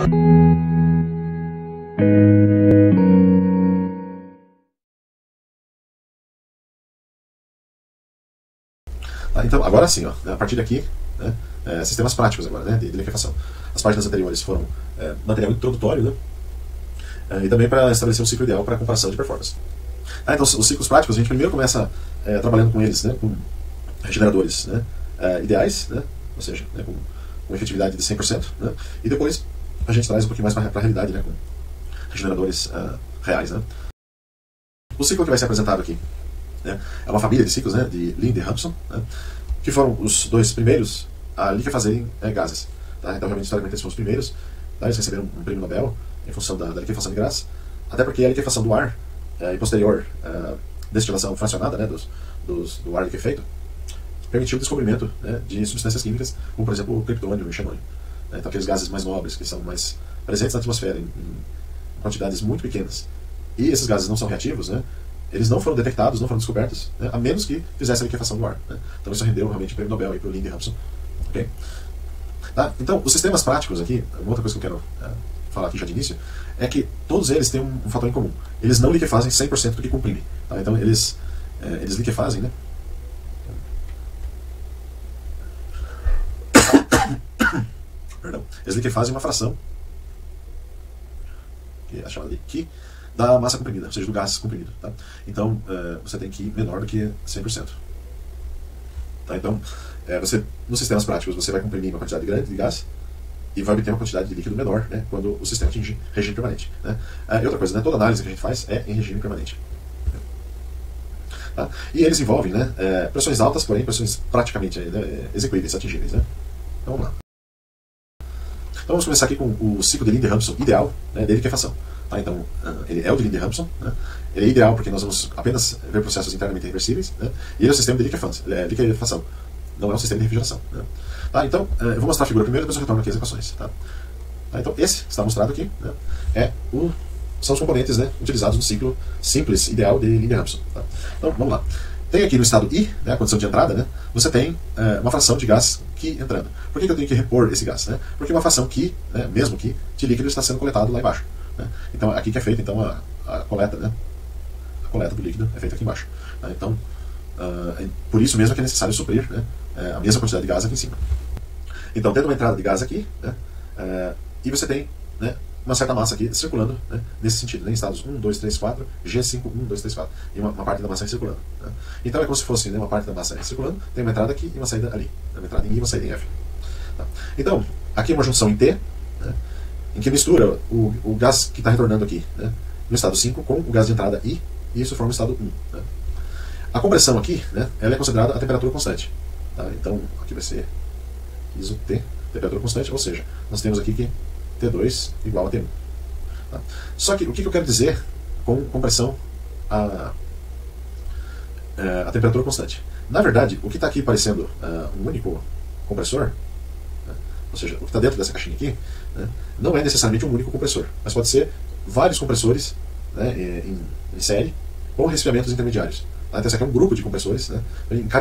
Tá, então, agora sim, ó, a partir daqui, né, é, sistemas práticos agora, né, de, de liquefação. As páginas anteriores foram é, material introdutório, né, é, e também para estabelecer um ciclo ideal para comparação de performance. Ah, então, os ciclos práticos, a gente primeiro começa é, trabalhando com eles, né, com regeneradores né, é, ideais, né, ou seja, né, com, com efetividade de 100%, né, e depois a gente traz um pouquinho mais para a realidade, né, com regeneradores uh, reais. Né. O ciclo que vai ser apresentado aqui né, é uma família de ciclos né, de Linde e Hampson, né, que foram os dois primeiros a liquefazerem é, gases. Tá? Então, realmente, historicamente, eles foram os primeiros. Tá? Eles receberam um prêmio Nobel em função da, da liquefação de gás, até porque a liquefação do ar é, e posterior é, destilação fracionada né, dos, dos, do ar liquefeito permitiu o descobrimento né, de substâncias químicas, como por exemplo o criptônio e o xenônio. Né, então, aqueles gases mais nobres, que são mais presentes na atmosfera em, em quantidades muito pequenas. E esses gases não são reativos, né, eles não foram detectados, não foram descobertos, né, a menos que fizesse a liquefação do ar. Né. Então, isso rendeu realmente o prêmio Nobel para o Linde e Hampson. Okay? Tá? Então, os sistemas práticos aqui, uma outra coisa que eu quero é, falar aqui já de início, é que todos eles têm um, um fator em comum. Eles não liquefazem 100% do que comprimem. Tá? Então, eles, é, eles liquefazem, né? Perdão. Eles liquefazem uma fração, que é chamada de Ki, da massa comprimida, ou seja, do gás comprimido. Tá? Então, é, você tem que ir menor do que 100%. Tá? Então, é, você, nos sistemas práticos, você vai comprimir uma quantidade grande de gás e vai obter uma quantidade de líquido menor né, quando o sistema atinge regime permanente. Né? Ah, e outra coisa, né, toda análise que a gente faz é em regime permanente. Tá? E eles envolvem né, é, pressões altas, porém pressões praticamente né, atingíveis. Né? Então vamos lá. Então vamos começar aqui com o ciclo de Linde-Hampson ideal né, de liquefação. Tá? Então, ah, ele é o de Linde-Hampson. Né? Ele é ideal porque nós vamos apenas ver processos internamente reversíveis. Né? E ele é o sistema de liquefação. Não é um sistema de refrigeração. Né? Tá? Então, eh, eu vou mostrar a figura primeiro, depois eu retorno aqui as equações. Tá? Tá? Então, esse que está mostrado aqui né, é o, são os componentes né, utilizados no ciclo simples ideal de Linde-Hampson. Tá? Então, vamos lá. Tem aqui no estado I, né, a condição de entrada, né, você tem é, uma fração de gás que entrando. Por que, que, eu tenho que repor esse gás? Né? Porque uma fração que, né, mesmo que, de líquido está sendo coletado lá embaixo. Né? Então, aqui que é feita então, a, a, coleta, né? a coleta do líquido é feita aqui embaixo. Tá? Então, uh, por isso mesmo que é necessário suprir né, é, a mesma quantidade de gás aqui em cima. Então, tendo uma entrada de gás aqui, né, é, e você tem né, uma certa massa aqui circulando né, nesse sentido, né, em estados 1, 2, 3, 4, G5, 1, 2, 3, 4, e uma, uma parte da massa circulando. Né. Então é como se fosse né, uma parte da massa circulando, tem uma entrada aqui e uma saída ali, uma entrada em I e uma saída em F. Tá. Então, aqui é uma junção em T, né, em que mistura o, o gás que está retornando aqui né, no estado 5 com o gás de entrada I, e isso forma o estado 1. Né. A compressão aqui, né, ela é considerada a temperatura constante. Tá? Então, aqui vai ser iso T, temperatura constante, ou seja, nós temos aqui que T2 igual a T1. Tá? Só que o que eu quero dizer com compressão a, é, a temperatura constante? Na verdade, o que está aqui parecendo uh, um único compressor, né? ou seja, o que está dentro dessa caixinha aqui, né? não é necessariamente um único compressor, mas pode ser vários compressores né, em, em série com resfriamentos intermediários. Tá? Então, esse aqui é um grupo de compressores. Né?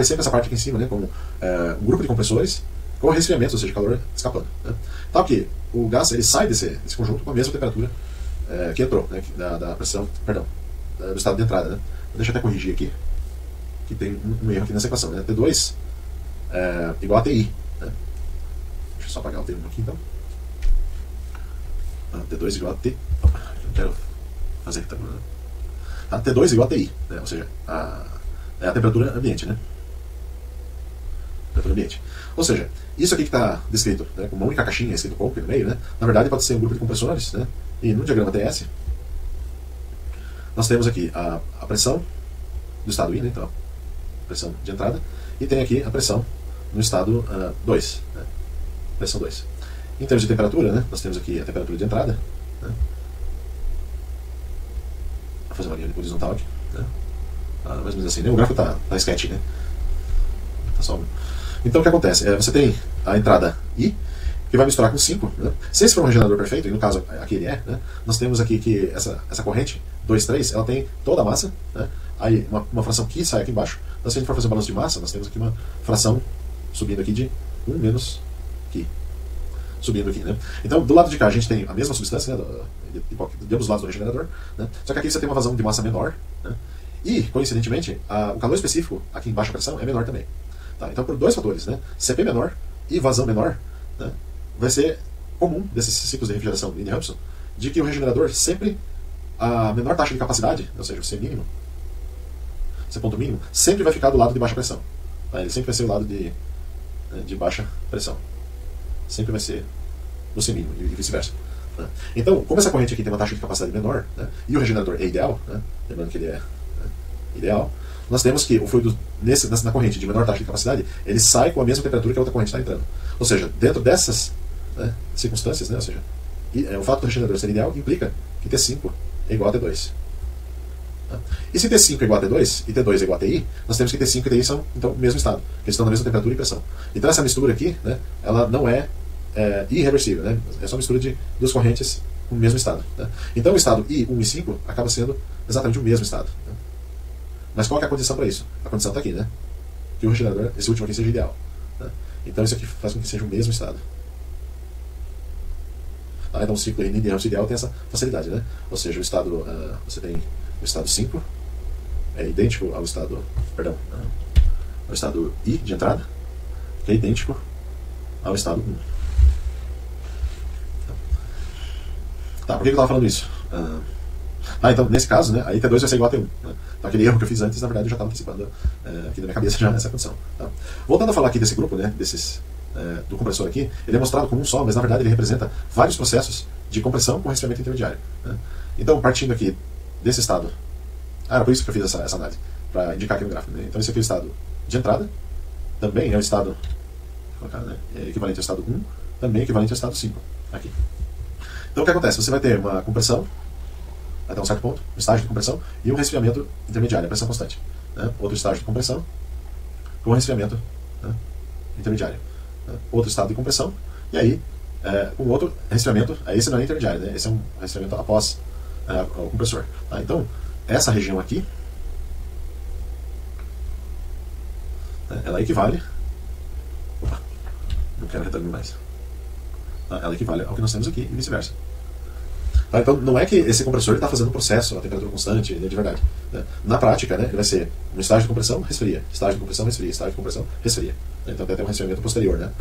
Sempre essa parte aqui em cima né, como é, um grupo de compressores com resfriamento, ou seja, calor escapando. Né? Tal que o gás ele sai desse, desse conjunto com a mesma temperatura é, que entrou, né, da, da, pressão, perdão, do estado de entrada. Né? Deixa eu até corrigir aqui, que tem um, um erro aqui nessa equação. Né? T2 é igual a TI. Né? Deixa eu só apagar o T1 aqui então. Ah, T2 igual a T. Eu quero fazer. Né? Tá? T2 igual a TI, né? ou seja, a, é a temperatura ambiente. Né? Ambiente. Ou seja, isso aqui que está descrito né, com uma única caixinha escrito COP no meio, né, na verdade pode ser um grupo de compressores. Né, e no diagrama TS, nós temos aqui a, a pressão do estado I, né, então, pressão de entrada, e tem aqui a pressão no estado 2. Uh, né, pressão 2. Em termos de temperatura, né, nós temos aqui a temperatura de entrada. Né, vou fazer uma linha horizontal aqui. Né, ah, mais ou menos assim. Né, o gráfico está tá sketch, né? Tá só então o que acontece? É, você tem a entrada I, que vai misturar com 5. Né? Se esse for um regenerador perfeito, e no caso aqui ele é, né? nós temos aqui que essa, essa corrente 2, 3, ela tem toda a massa, né? aí uma, uma fração que sai aqui embaixo. Então se a gente for fazer um balanço de massa, nós temos aqui uma fração subindo aqui de 1 menos Q. subindo aqui. Né? Então, do lado de cá, a gente tem a mesma substância, né, de, de, de ambos os lados do regenerador, né? só que aqui você tem uma vazão de massa menor. Né? E, coincidentemente, a, o calor específico aqui em baixa pressão é menor também. Tá? Então, por dois fatores, né? CP menor e vazão menor, né? vai ser comum desses ciclos de refrigeração de Rampson, de que o regenerador sempre, a menor taxa de capacidade, ou seja, o C mínimo, C ponto mínimo, sempre vai ficar do lado de baixa pressão. Tá? Ele sempre vai ser o lado de, né, de baixa pressão. Sempre vai ser no C mínimo e vice-versa. Né? Então, como essa corrente aqui tem uma taxa de capacidade menor, né, e o regenerador é ideal, né, lembrando que ele é ideal, nós temos que o fluido nesse, na corrente de menor taxa de capacidade, ele sai com a mesma temperatura que a outra corrente está entrando. Ou seja, dentro dessas né, circunstâncias, né, ou seja, e, é, o fato do regenerador ser ideal implica que T5 é igual a T2. Tá? E se T5 é igual a T2 e T2 é igual a TI, nós temos que T5 e TI são então, o mesmo estado, que eles estão na mesma temperatura e pressão. Então essa mistura aqui, né, ela não é, é irreversível, né? é só mistura de duas correntes com o mesmo estado. Tá? Então o estado I, 1 e 5 acaba sendo exatamente o mesmo estado. Né? Mas qual é a condição para isso? A condição está aqui, né? Que o regenerador, esse último aqui, seja ideal. Né? Então isso aqui faz com que seja o mesmo estado. Ah, então o ciclo linear ideal tem essa facilidade, né? Ou seja, o estado, uh, você tem o estado 5, é idêntico ao estado, perdão, uh, ao estado I de entrada, que é idêntico ao estado 1. Tá, por que eu estava falando isso? Uh, ah, então, nesse caso, né, aí T2 vai ser igual a T1. Né? Então, aquele erro que eu fiz antes, na verdade, eu já estava antecipando uh, aqui na minha cabeça já nessa condição. Tá? Voltando a falar aqui desse grupo, né, desses é, do compressor aqui, ele é mostrado como um só, mas na verdade ele representa vários processos de compressão com resfriamento intermediário. Né? Então, partindo aqui desse estado, ah, era por isso que eu fiz essa, essa análise, para indicar aqui no gráfico. Né? Então, esse aqui é o estado de entrada, também é o estado colocar, né? é equivalente ao estado 1, também é equivalente ao estado 5. Aqui. Então, o que acontece? Você vai ter uma compressão até um certo ponto, um estágio de compressão, e um resfriamento intermediário, a pressão constante. Né? Outro estágio de compressão com resfriamento né? intermediário outro estado de compressão, e aí é, um outro resfriamento, esse não é intermediário, né? esse é um resfriamento após é, o compressor. Tá? Então, essa região aqui, né, ela equivale. Opa, não quero retângulo mais. Tá? Ela equivale ao que nós temos aqui e vice-versa. Tá? Então, não é que esse compressor está fazendo um processo a temperatura constante, né, de verdade. Né? Na prática, né, ele vai ser um estágio de compressão, resfria, estágio de compressão, resfria, estágio de compressão, resfria. Então tem até um resfriamento posterior, né?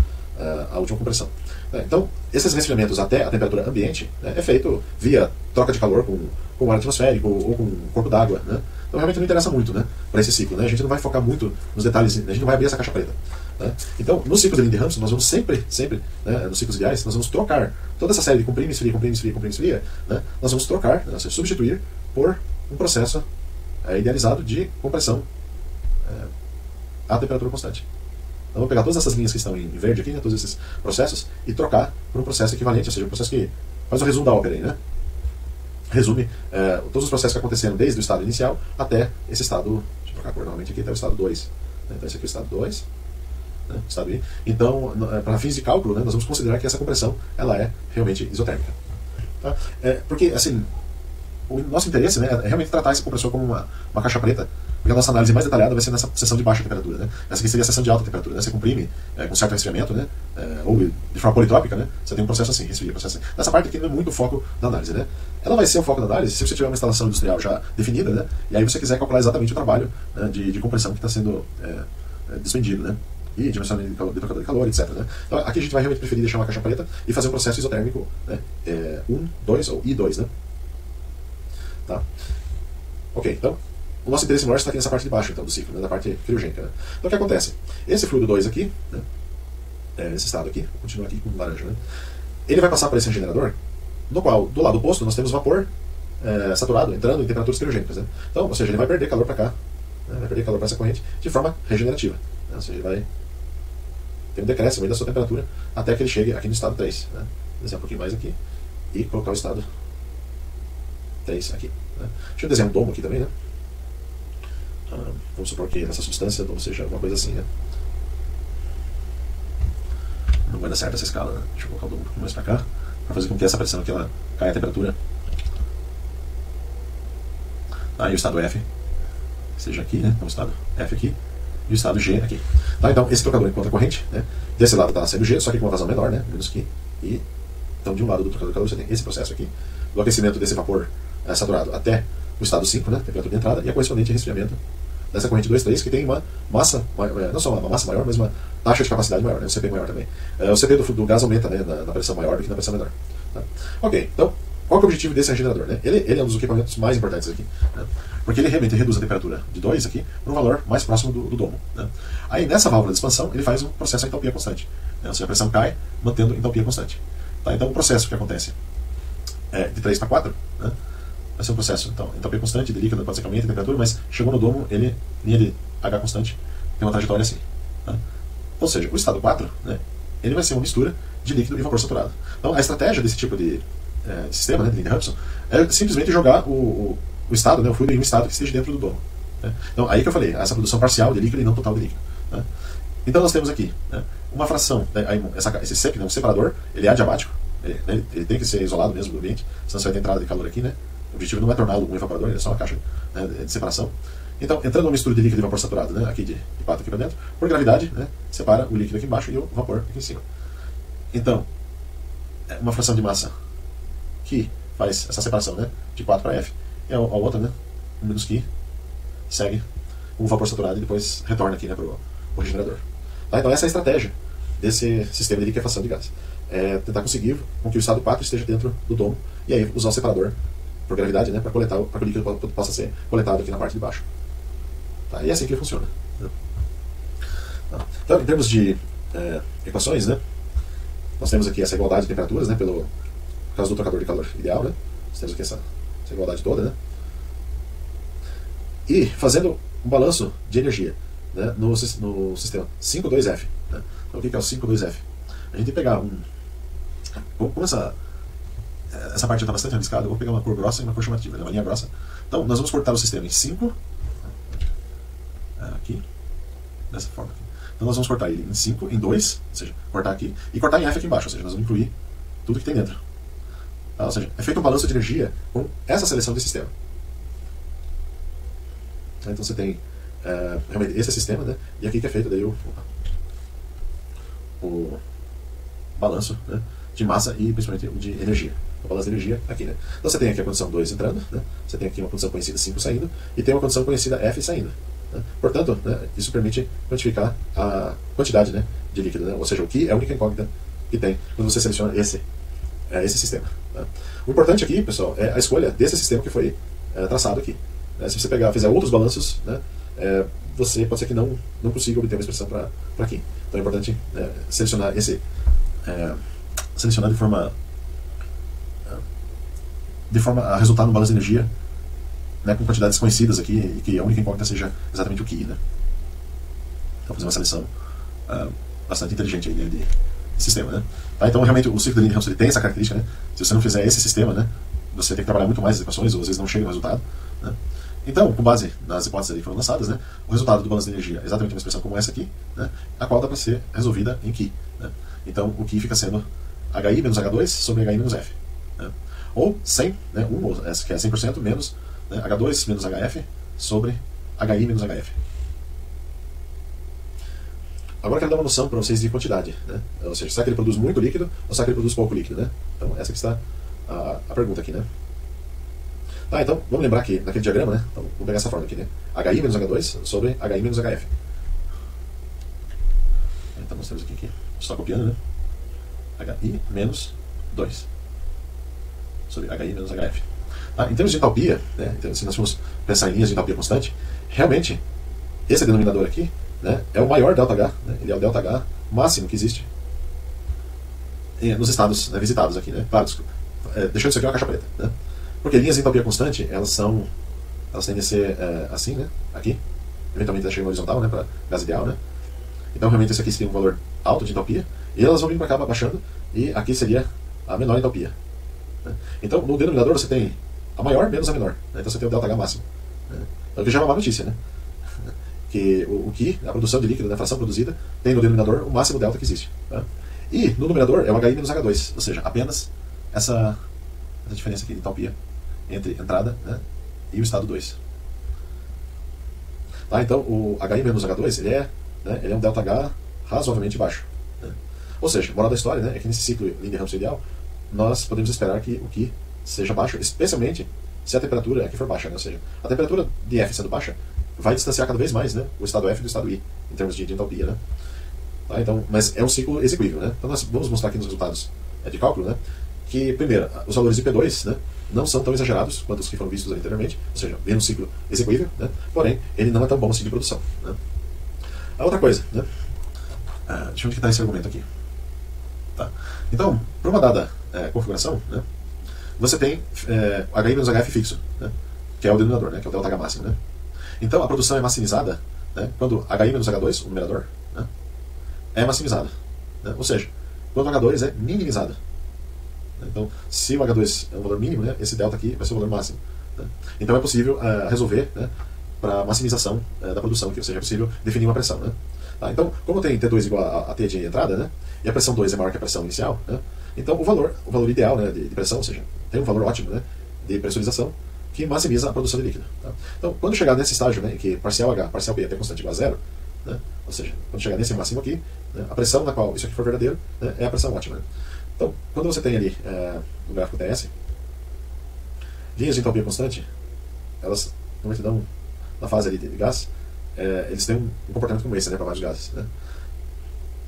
a última compressão. É, então, esses resfriamentos até a temperatura ambiente né, é feito via troca de calor com, com ar atmosférico ou com corpo d'água. Né? Então, realmente não interessa muito né, para esse ciclo. Né? A gente não vai focar muito nos detalhes, a gente não vai abrir essa caixa preta. Né? Então, nos ciclos de Linde-Hampson, nós vamos sempre, sempre, né, nos ciclos ideais, nós vamos trocar toda essa série de comprime, esfria, comprime, esfria, comprime, esfria, né, nós vamos trocar, né, substituir por um processo é, idealizado de compressão é, a temperatura constante. Então, vou pegar todas essas linhas que estão em verde aqui, né, todos esses processos, e trocar por um processo equivalente, ou seja, um processo que faz o resumo da ópera aí, né? Resume é, todos os processos que aconteceram desde o estado inicial até esse estado, deixa eu trocar a cor novamente aqui, até o estado 2. Né? Então, esse aqui é o estado 2, né, I. Então, é, para fins de cálculo, né, nós vamos considerar que essa compressão ela é realmente isotérmica. Tá? É, porque, assim, o nosso interesse né, é realmente tratar esse compressor como uma, uma caixa preta porque a nossa análise mais detalhada vai ser nessa seção de baixa temperatura. Né? Essa aqui seria a seção de alta temperatura. Né? Você comprime é, com certo resfriamento, né? É, ou de forma politrópica, né? você tem um processo assim, resfria, processo assim. Nessa parte aqui não é muito o foco da análise. Né? Ela vai ser o foco da análise se você tiver uma instalação industrial já definida, né? e aí você quiser calcular exatamente o trabalho né, de, de, compressão que está sendo é, é. Né? E dimensionamento de, de trocador de calor, etc. Né? Então aqui a gente vai realmente preferir deixar uma caixa preta e fazer um processo isotérmico né? É, 1, 2 ou I2. Né? Tá? Ok, então o nosso interesse maior está aqui nessa parte de baixo então, do ciclo, né, na parte criogênica. Né? Então o que acontece? Esse fluido 2 aqui, né, é, esse estado aqui, vou continuar aqui com laranja, né, ele vai passar por esse generador, no qual, do lado oposto, nós temos vapor é, saturado entrando em temperaturas criogênicas. Né? Então, ou seja, ele vai perder calor para cá, né, vai perder calor para essa corrente de forma regenerativa. Né? Ou seja, ele vai ter um decréscimo da sua temperatura até que ele chegue aqui no estado 3. Né? Desenhar um pouquinho mais aqui e colocar o estado 3 aqui. Né? Deixa eu desenhar um domo aqui também, né? Ah, vamos supor que essa substância não seja alguma coisa assim, né? Não vai dar certo essa escala, né? Deixa eu colocar o um pouco mais para cá, para fazer com que essa pressão aqui ela caia a temperatura. Aí o estado F seja aqui, né? Então o estado F aqui e o estado G aqui. Tá? Então esse trocador encontra corrente, né? Desse lado está sendo G, só que com uma vazão menor, né? Menos aqui. E, então, de um lado do trocador de você tem esse processo aqui, do aquecimento desse vapor é, saturado até o estado 5, né, temperatura de entrada, e a correspondente resfriamento dessa corrente 2, 3, que tem uma massa, é, não só uma massa maior, mas uma taxa de capacidade maior, né, um CP maior também. É, o CP do, do, gás aumenta né, na, na, pressão maior do que na pressão menor. Tá? Ok, então, qual é o objetivo desse regenerador? Né? Ele, ele, é um dos equipamentos mais importantes aqui, né? porque ele realmente reduz a temperatura de 2 aqui para um valor mais próximo do, do domo. Né? Aí, nessa válvula de expansão, ele faz um processo a entalpia constante. Né? Ou seja, a pressão cai, mantendo entalpia constante. Tá? Então, o processo que acontece é de 3 para 4, né? vai ser um processo, então, entalpia constante de líquido, pode ser que temperatura, mas chegou no domo, ele, linha de H constante, tem uma trajetória assim. Tá? Ou seja, o estado 4, né, ele vai ser uma mistura de líquido e vapor saturado. Então, a estratégia desse tipo de, é, sistema, né, de Linde-Hudson, é simplesmente jogar o, o, o, estado, né, o fluido em um estado que esteja dentro do domo. Né? Então, aí que eu falei, essa produção parcial de líquido e não total de líquido. Né? Então, nós temos aqui né, uma fração, né, essa, esse SEP, né, um separador, ele é adiabático, ele, né, ele, tem que ser isolado mesmo do ambiente, senão você vai ter entrada de calor aqui, né? O objetivo não é torná-lo um evaporador, ele é só uma caixa né, de separação. Então, entrando uma mistura de líquido e vapor saturado, né, aqui de, de pato aqui para dentro, por gravidade, né, separa o líquido aqui embaixo e o vapor aqui em cima. Então, é uma fração de massa que faz essa separação né, de 4 para F, e a, outra, né, menos que, segue o vapor saturado e depois retorna aqui né, para o regenerador. Tá? Então, essa é a estratégia desse sistema de liquefação de gás. É tentar conseguir com que o estado 4 esteja dentro do domo e aí usar o separador por gravidade, né, para coletar, para que o líquido possa ser coletado aqui na parte de baixo. Tá? E é assim que ele funciona. Tá. Então, em termos de é, equações, né, nós temos aqui essa igualdade de temperaturas, né, pelo causa do trocador de calor ideal, né, nós temos aqui essa, essa igualdade toda, né, e fazendo um balanço de energia né, no, no sistema 5.2F. Né? Então, o que é o 5.2F? A gente tem que pegar um. Como essa essa parte está bastante rabiscada, eu vou pegar uma cor grossa e uma cor chamativa, né? uma linha grossa. Então, nós vamos cortar o sistema em 5, é, aqui, dessa forma aqui. Então, nós vamos cortar ele em 5, em 2, ou seja, cortar aqui, e cortar em F aqui embaixo, ou seja, nós vamos incluir tudo que tem dentro. Tá? Ou seja, é feito um balanço de energia com essa seleção de sistema. Então, você tem é, realmente esse sistema, né? e aqui que é feito daí o, o balanço né? de massa e principalmente de energia o balanço de energia aqui, né? Então você tem aqui a condição 2 entrando, né? você tem aqui uma condição conhecida 5 saindo, e tem uma condição conhecida F saindo. Né? Portanto, né, isso permite quantificar a quantidade né, de líquido, né? ou seja, o que é a única incógnita que tem quando você seleciona esse, é, esse sistema. Né? O importante aqui, pessoal, é a escolha desse sistema que foi é, traçado aqui. Né? Se você pegar, fizer outros balanços, né, é, você pode ser que não, não consiga obter uma expressão para aqui. Então é importante é, selecionar esse é, selecionar de forma de forma a resultar no balanço de energia né, com quantidades conhecidas aqui e que a única incógnita seja exatamente o que. Né? Então, fazer uma seleção uh, bastante inteligente aí, né, de, sistema. Né? Tá, então, realmente, o ciclo de Lindenham tem essa característica. Né? Se você não fizer esse sistema, né, você tem que trabalhar muito mais as equações, ou às vezes não chega no resultado. Né? Então, com base nas hipóteses que foram lançadas, né, o resultado do balanço de energia é exatamente uma expressão como essa aqui, né, a qual dá para ser resolvida em Ki. Né? Então, o Ki fica sendo HI menos H2 sobre HI menos F. Né? Ou 100, né, 1, que é 100% menos né, H2 menos HF sobre HI menos HF. Agora eu quero dar uma noção para vocês de quantidade. Né? Ou seja, será que ele produz muito líquido ou será que ele produz pouco líquido? Né? Então, essa que está a, a pergunta aqui. Né? Tá, então, vamos lembrar que naquele diagrama, né? Então, vamos pegar essa forma aqui, né? HI menos H2 sobre HI menos HF. Então, nós temos aqui, aqui estou copiando, né? HI menos 2 sobre HI menos HF. Ah, em termos de entalpia, né, então, se nós formos pensar em linhas de entalpia constante, realmente esse denominador aqui né, é o maior ΔH, né, ele é o ΔH máximo que existe nos estados né, visitados aqui. Né, claro, é, deixando isso aqui uma caixa preta. Né, porque linhas de entalpia constante, elas são elas tendem a ser é, assim, né, aqui, eventualmente elas chegam horizontal, né, para gás ideal, né, então realmente esse aqui seria um valor alto de entalpia, e elas vão vir para cá baixando, e aqui seria a menor entalpia. Né? Então, no denominador você tem a maior menos a menor. Né? Então você tem o ΔH máximo. Né? Então, que já é uma má notícia, né? Que o, o que, a produção de líquido, né, a fração produzida, tem no denominador o máximo delta que existe. Tá? E no numerador é o HI menos H2, ou seja, apenas essa, essa diferença aqui de entalpia entre entrada né, e o estado 2. Tá? Então o HI menos H2 ele é, né, ele é um ΔH razoavelmente baixo. Né? Ou seja, moral da história né, é que nesse ciclo Linde-Hampson ideal, nós podemos esperar que o Q seja baixo, especialmente se a temperatura aqui for baixa. Né? Ou seja, a temperatura de F sendo baixa vai distanciar cada vez mais né, o estado F do estado I, em termos de, de entalpia. Né? Tá, então, mas é um ciclo execuível. Né? Então nós vamos mostrar aqui nos resultados é, de cálculo né, que, primeiro, os valores de P2 né, não são tão exagerados quanto os que foram vistos anteriormente, ou seja, vem um ciclo execuível, né, porém, ele não é tão bom assim de produção. Né? A outra coisa, né, ah, deixa eu ver que está esse argumento aqui. Tá. Então, para uma dada é, configuração, né, você tem é, HI menos HF fixo, né, que é o denominador, né, que é o delta H máximo. Né. Então, a produção é maximizada né, quando HI menos H2, o numerador, né, é maximizada. Né, ou seja, quando o H2 é minimizado. Então, se o H2 é um valor mínimo, né, esse delta aqui vai ser o valor máximo. Né? Então é possível uh, resolver né, para maximização uh, da produção, que, ou seja, é possível definir uma pressão. Né? Tá, então, como tem T2 igual a, a, T de entrada, né, e a pressão 2 é maior que a pressão inicial, né, então o valor, o valor ideal né, de, de, pressão, ou seja, tem um valor ótimo né, de pressurização que maximiza a produção de líquido. Tá? Então, quando chegar nesse estágio né, que parcial H, parcial P é constante igual a zero, né, ou seja, quando chegar nesse máximo aqui, né, a pressão na qual isso aqui for verdadeiro né, é a pressão ótima. Né? Então, quando você tem ali é, no gráfico TS, linhas de entropia constante, elas normalmente dão, na fase ali de gás, é, eles têm um, um, comportamento como esse, né, para vários gases. Né?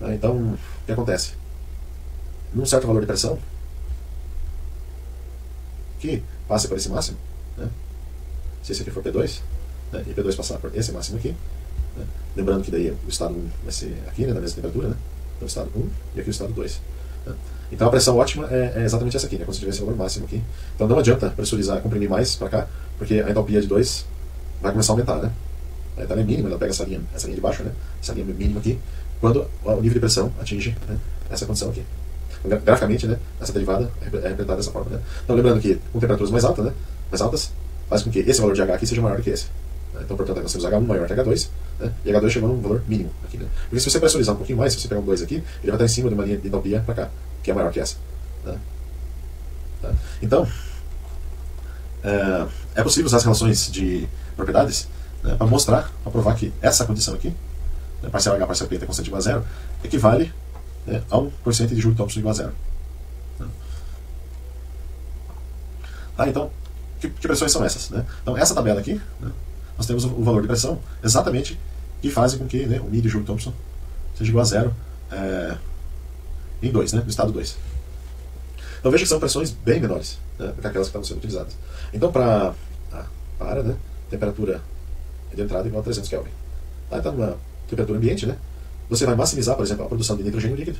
Ah, então, o que acontece? Num certo valor de pressão, que passa por esse máximo, né? se esse aqui for P2, né? e P2 passar por esse máximo aqui, né? lembrando que daí o estado 1 vai ser aqui, né, na mesma temperatura, né? então o estado 1 e aqui o estado 2. Né? Então a pressão ótima é, é exatamente essa aqui, né? como se tivesse o valor máximo aqui. Então não adianta pressurizar, comprimir mais para cá, porque a entalpia de 2 vai começar a aumentar. Né? A entalpia é mínima, ela pega essa linha, essa linha de baixo, né? essa linha mínima aqui, quando o nível de pressão atinge né, essa condição aqui. Graficamente, né, essa derivada é representada dessa forma. Né? Então lembrando que com temperaturas mais altas, né, mais altas, faz com que esse valor de H aqui seja maior do que esse. Né? Então, portanto, nós temos H1 maior que H2, né? e H2 chegando a um valor mínimo aqui. Né? Porque se você pressurizar um pouquinho mais, se você pegar um 2 aqui, ele vai estar em cima de uma linha de entalpia para cá que é maior que essa. Né? Tá? Então, é, é, possível usar as relações de propriedades né, para mostrar, para provar que essa condição aqui, parcial H, parcial P é constante igual a zero, equivale a um coeficiente de Joule-Thomson igual a zero. Tá, então, que, que, pressões são essas? Né? Então, essa tabela aqui, né, nós temos o, valor de pressão exatamente que fazem com que né, o Mi de Joule-Thomson seja igual a zero é, em 2, né, no estado 2. Então veja que são pressões bem menores né, do que aquelas que estão sendo utilizadas. Então, pra, ah, para, né, temperatura de entrada igual a 300 Kelvin. Tá, está numa temperatura ambiente, né, você vai maximizar, por exemplo, a produção de nitrogênio líquido.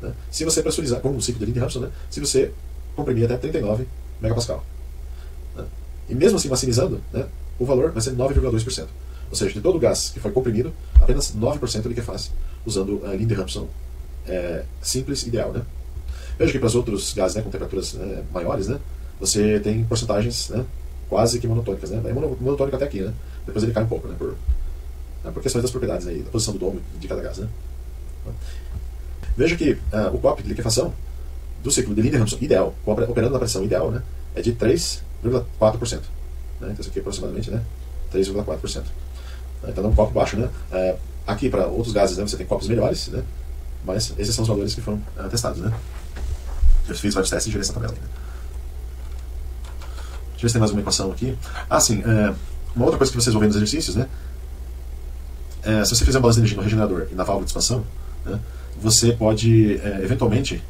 Né, se você pressurizar, como o ciclo de Linde-Hampson, né, se você comprimir até 39 megapascal. E mesmo assim maximizando, né, o valor vai ser 9,2%. Ou seja, de todo o gás que foi comprimido, apenas 9% ele que faz, usando a Linde-Hampson é, simples ideal. Né? Veja que para os outros gases né, com temperaturas né, maiores, né, você tem porcentagens né, quase que monotônicas. Né? É monotônico até aqui, né? depois ele cai um pouco, né, por, né, por questões das propriedades, aí, da posição do domo de cada gás. Né? Veja que uh, o COP de liquefação do ciclo de Linde-Hampson ideal, operando na pressão ideal, né, é de 3,4%. Né? Então isso aqui é aproximadamente né, 3,4%. Então é um copo baixo. Né? Uh, aqui para outros gases né, você tem copos melhores, né? Mas esses são os valores que foram uh, testados, né? Eu fiz vários testes e gerei essa tabela. Né? Deixa eu ver se tem mais uma equação aqui. Ah, sim. É, uma outra coisa que vocês vão ver nos exercícios, né? É, se você fizer um balanço de energia no regenerador e na válvula de expansão, né, você pode, é, eventualmente...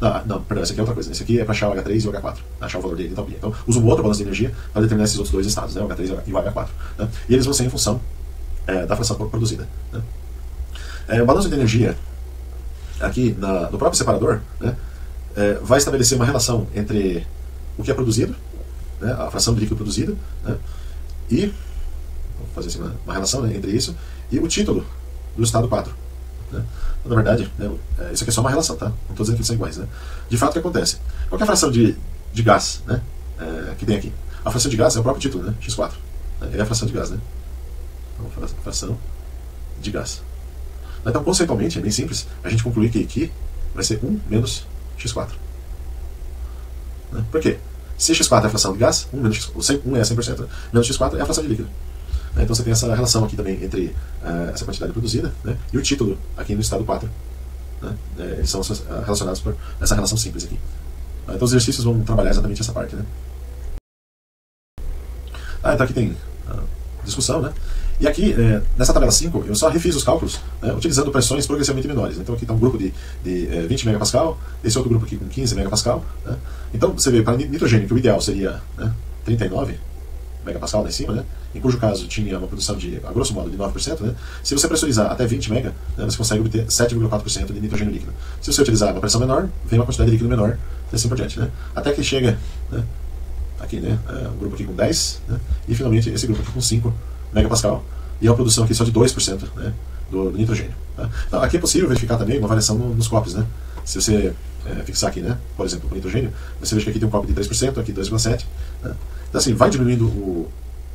Ah, não, perdão, esse aqui é outra coisa. Esse aqui é para achar o H3 e o H4, achar o valor dele e. Então, usa um outro balanço de energia para determinar esses outros dois estados, né, o H3 e o H4. Né, e eles vão ser em função é, da fração produzida. Né. É, o balanço de energia, aqui na, no próprio separador, né, é, vai estabelecer uma relação entre o que é produzido, né, a fração de líquido produzida, né, e vou fazer assim, uma, uma, relação né, entre isso e o título do estado 4. Né. Na verdade, né, é, isso aqui é só uma relação, tá? Não estou dizendo que eles são iguais. Né? De fato, o que acontece? Qual é a fração de, de gás né, é, que tem aqui? A fração de gás é o próprio título, né, X4. Né, é a fração de gás. Né? Então, fração de gás. Então, conceitualmente, é bem simples, a gente concluir que aqui vai ser 1 menos x4. Né? Por quê? Se x4 é a fração de gás, 1, menos x, 1 é 100%, né? menos x4 é a fração de líquido. Né? Então você tem essa relação aqui também entre uh, essa quantidade produzida né? e o título aqui no estado 4 né, é, eles são relacionados por essa relação simples aqui. Então os exercícios vão trabalhar exatamente essa parte. Né? Ah, então aqui tem discussão, né? E aqui, é, nessa tabela 5, eu só refiz os cálculos né, utilizando pressões progressivamente menores. Então aqui está um grupo de, de é, 20 megapascal, esse outro grupo aqui com 15 megapascal. Né? Então você vê, para nitrogênio, que o ideal seria né, 39 megapascal lá em cima, né? Em cujo caso tinha uma produção de, a grosso modo, de 9%, né? se você pressurizar até 20 mega, né, você consegue obter 7,4% de nitrogênio líquido. Se você utilizar uma pressão menor, vem uma quantidade de líquido menor, e assim por diante. Né? Até que chega né, aqui, né, é, um grupo aqui com 10, né, e finalmente esse grupo aqui com 5 megapascal, e uma produção aqui só de 2% né, do, do nitrogênio. Tá? Então, aqui é possível verificar também uma variação no, nos copos. Né? Se você é, fixar aqui, né, por exemplo, o nitrogênio, você vê que aqui tem um copo de 3%, aqui 2,7%. Né? Então, assim, vai diminuindo o,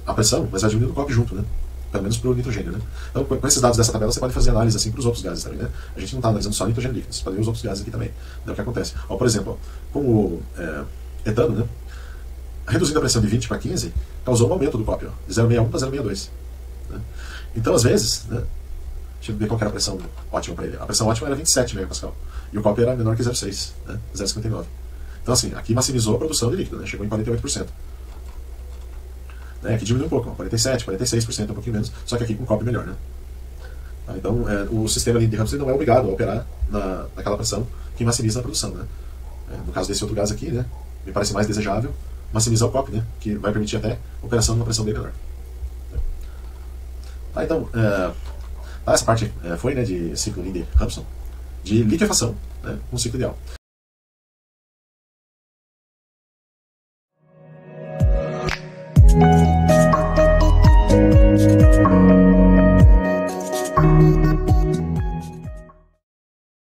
a pressão, mas vai diminuindo o copo junto, né? pelo menos para o nitrogênio. Né? Então, com esses dados dessa tabela, você pode fazer análise assim, para os outros gases também. Né? A gente não está analisando só nitrogênio líquido, você pode ver os outros gases aqui também. Né? O que acontece? Ó, por exemplo, ó, com o é, etano, né? reduzindo a pressão de 20 para 15, causou um aumento do cópio, de 0,61 para 0,62. Né? Então, às vezes, né, deixa eu ver qual era a pressão ótima para ele. A pressão ótima era 27 megapascal, e o cópio era menor que 0,6, né, 0,59. Então, assim, aqui maximizou a produção de líquido, né, chegou em 48%. Né, aqui diminuiu um pouco, 47%, 46%, um pouquinho menos, só que aqui com cópio melhor. Né? Tá, então, é, o sistema de Ramsey não é obrigado a operar na, naquela pressão que maximiza a produção. Né? É, no caso desse outro gás aqui, né, me parece mais desejável maximizar o COP, né? que vai permitir até operação numa pressão bem menor. Tá, então, é, tá, essa parte é, foi né, de ciclo Linde-Rampson, de liquefação, né, um ciclo ideal.